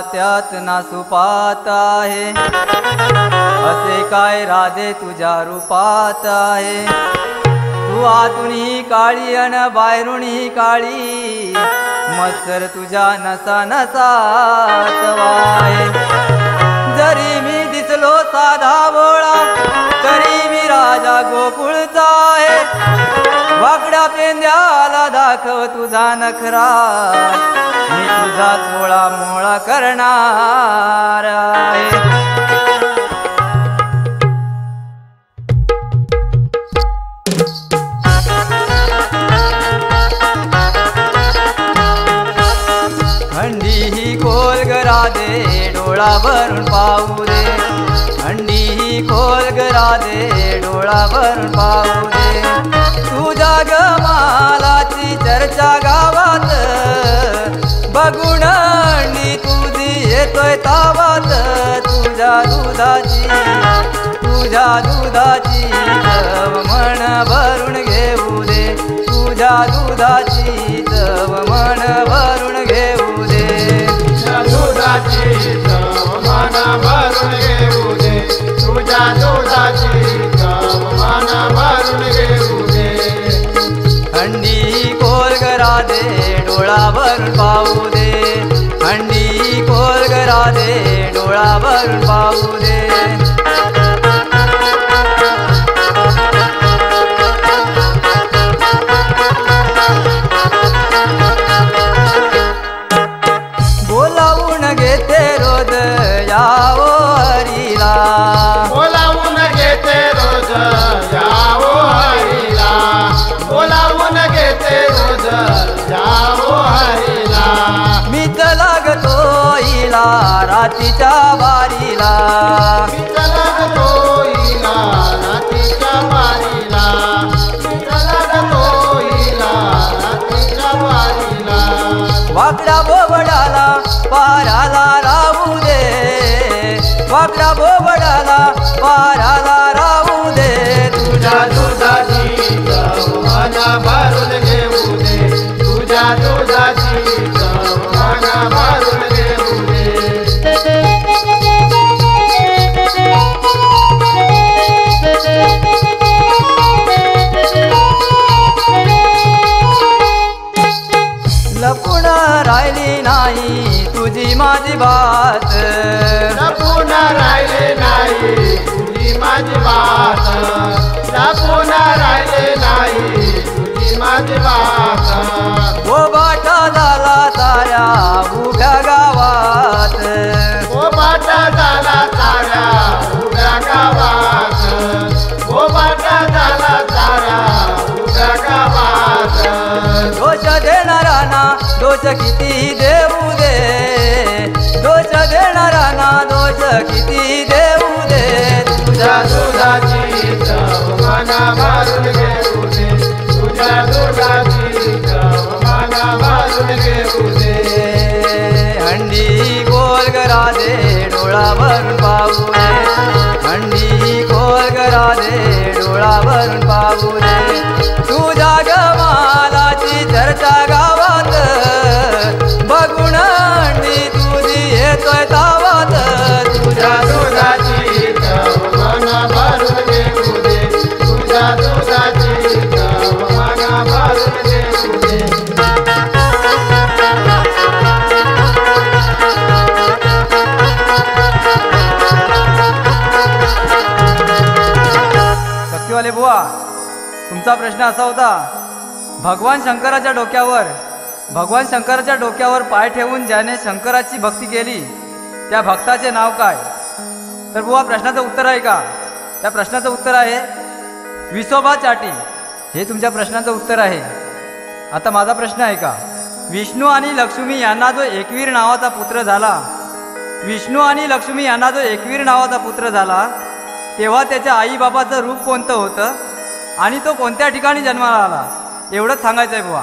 त्यात नासुपात आहे. असे काय राधे तुझ्या रूपात आहे? तू आतूनही काळी अन बाहेरूनही काळी मत्सर तुझ्या नसा नसा जरी मी दिसलो साधा बोळा तरी मी राजा गोकुळचा आहे. वाकड्या पेंद्याला दाखव तुझा नखरा. माझा झोळा मोळा करणार आहे. ही खोल गरा दे डोळा भरून पाहू दे. हंडी ही खोल गरा दे डोळा भरून पाहू दे. तुझा गमालाची चर्चा तुझ्या दुधाची चव मन भरून घेऊ दे. तुझ्या दुधाची चव मन भरून घेऊ दे. दुधाची चव मन भरून घेऊ दे. तुझ्या दुधाची चव मन भरून घेऊ दे. हंडी खोल करा दे डोळा भरून पाहू दे. हंडी खोल करा दे डोळा भरून पाहू दे. रात्रीच्या वारीला. लागतो रात्रीच्या वारीला वाकड्या बोबडाला पाराला राहू दे. वाकडा बोबडाला पाराला राहू दे. तुझ्या तुझ्या दुधाची भरून घेऊ दे. तुझ्या दुधाची तुझी माझी बात. राहिले नाही तुझी माझी बात. लपून राहिले नाही तुझी माझी बात. ओ बाटा झाला साऱ्या उभ्या गावात. ओ बाटा झाला साऱ्या उभ्या गावात. ओ बाटा झाला साऱ्या उभ्या गावात. दोष देणारा ना दोष किती किती देऊ दे. तुझ्या दुधाची मना भरून घेऊ दे. तुझ्या दुधाची मना भरून घेऊ दे. हंडी गोल करा दे डोळा भरून पाहू दे. हंडी गोल करा दे डोळा भरून पाहू दे. तुझ्या बुवा तुमचा प्रश्न असा होता भगवान शंकराच्या डोक्यावर भगवान शंकराच्या डोक्यावर पाय ठेवून ज्याने शंकराची भक्ती केली त्या भक्ताचे नाव काय? तर बुवा प्रश्नाचं उत्तर आहे का? त्या प्रश्नाचं उत्तर आहे विसोबा चाटी. हे तुमच्या प्रश्नाचं उत्तर आहे. आता माझा प्रश्न आहे का? विष्णू आणि लक्ष्मी यांना जो एकवीर नावाचा पुत्र झाला विष्णू आणि लक्ष्मी यांना जो एकवीर नावाचा पुत्र झाला तेव्हा त्याच्या आईबाबाचं रूप कोणतं होतं? आणि तो कोणत्या ठिकाणी जन्माला आला? एवढंच सांगायचं आहे बुवा.